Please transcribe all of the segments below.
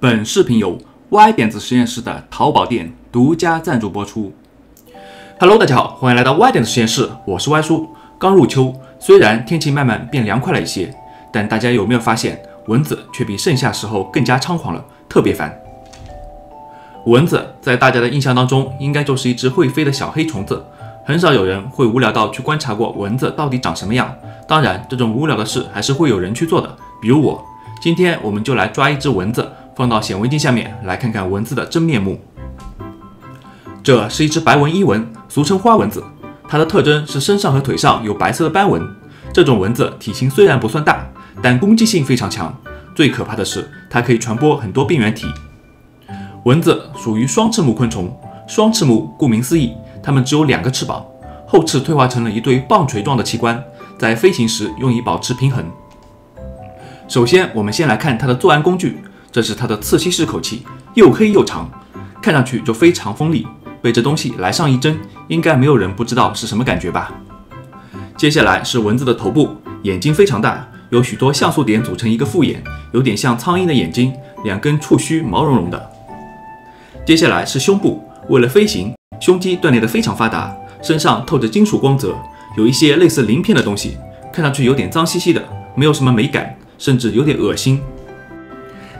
本视频由 Y 点子实验室的淘宝店独家赞助播出。Hello，大家好，欢迎来到 Y 点子实验室，我是 Y 叔。刚入秋，虽然天气慢慢变凉快了一些，但大家有没有发现，蚊子却比盛夏时候更加猖狂了，特别烦。蚊子在大家的印象当中，应该就是一只会飞的小黑虫子，很少有人会无聊到去观察过蚊子到底长什么样。当然，这种无聊的事还是会有人去做的，比如我。今天我们就来抓一只蚊子，放到显微镜下面来看看蚊子的真面目。这是一只白纹伊蚊，俗称花蚊子。它的特征是身上和腿上有白色的斑纹。这种蚊子体型虽然不算大，但攻击性非常强。最可怕的是，它可以传播很多病原体。蚊子属于双翅目昆虫。双翅目顾名思义，它们只有两个翅膀，后翅退化成了一对棒槌状的器官，在飞行时用以保持平衡。首先，我们先来看它的作案工具，这是它的刺吸式口器，又黑又长，看上去就非常锋利。被这东西来上一针，应该没有人不知道是什么感觉吧？接下来是蚊子的头部，眼睛非常大，有许多像素点组成一个复眼，有点像苍蝇的眼睛，两根触须毛茸茸的。接下来是胸部，为了飞行，胸肌锻炼得非常发达，身上透着金属光泽，有一些类似鳞片的东西，看上去有点脏兮兮的，没有什么美感。甚至有点恶心。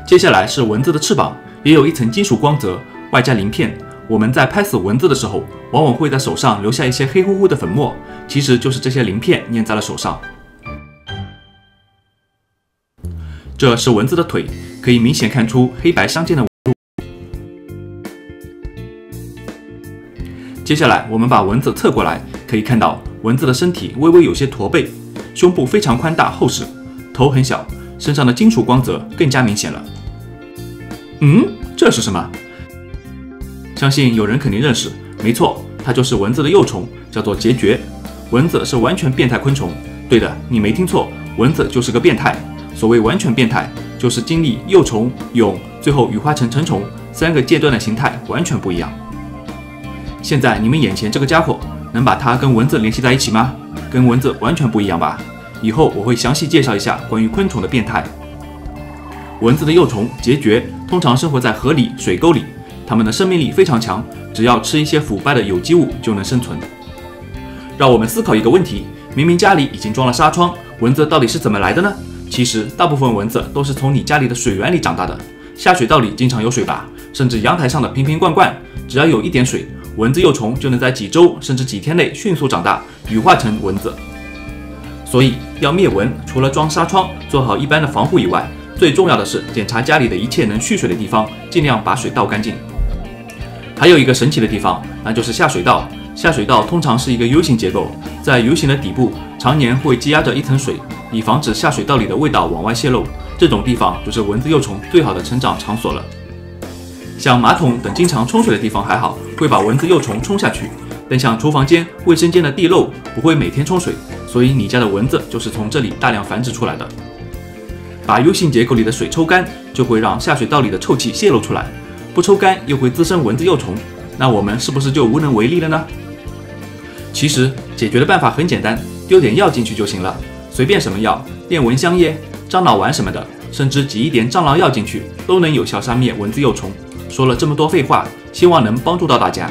接下来是蚊子的翅膀，也有一层金属光泽，外加鳞片。我们在拍死蚊子的时候，往往会在手上留下一些黑乎乎的粉末，其实就是这些鳞片粘在了手上。这是蚊子的腿，可以明显看出黑白相间的纹路。接下来我们把蚊子侧过来，可以看到蚊子的身体微微有些驼背，胸部非常宽大厚实。头很小，身上的金属光泽更加明显了。嗯，这是什么？相信有人肯定认识，没错，它就是蚊子的幼虫，叫做孑孓。蚊子是完全变态昆虫，对的，你没听错，蚊子就是个变态。所谓完全变态，就是经历幼虫、蛹，最后羽化成成虫三个阶段的形态完全不一样。现在你们眼前这个家伙，能把它跟蚊子联系在一起吗？跟蚊子完全不一样吧？以后我会详细介绍一下关于昆虫的变态。蚊子的幼虫孑孓通常生活在河里、水沟里，它们的生命力非常强，只要吃一些腐败的有机物就能生存。让我们思考一个问题：明明家里已经装了纱窗，蚊子到底是怎么来的呢？其实大部分蚊子都是从你家里的水源里长大的，下水道里经常有水吧，甚至阳台上的瓶瓶罐罐，只要有一点水，蚊子幼虫就能在几周甚至几天内迅速长大，羽化成蚊子。所以要灭蚊，除了装纱窗、做好一般的防护以外，最重要的是检查家里的一切能蓄水的地方，尽量把水倒干净。还有一个神奇的地方，那就是下水道。下水道通常是一个 U 型结构，在 U 型的底部常年会积压着一层水，以防止下水道里的味道往外泄漏。这种地方就是蚊子幼虫最好的成长场所了。像马桶等经常冲水的地方还好，会把蚊子幼虫冲下去。但像厨房间、卫生间的地漏不会每天冲水，所以你家的蚊子就是从这里大量繁殖出来的。把 U 型结构里的水抽干，就会让下水道里的臭气泄露出来；不抽干又会滋生蚊子幼虫，那我们是不是就无能为力了呢？其实解决的办法很简单，丢点药进去就行了，随便什么药，电蚊香液、樟脑丸什么的，甚至挤一点蟑螂药进去，都能有效杀灭蚊子幼虫。说了这么多废话，希望能帮助到大家。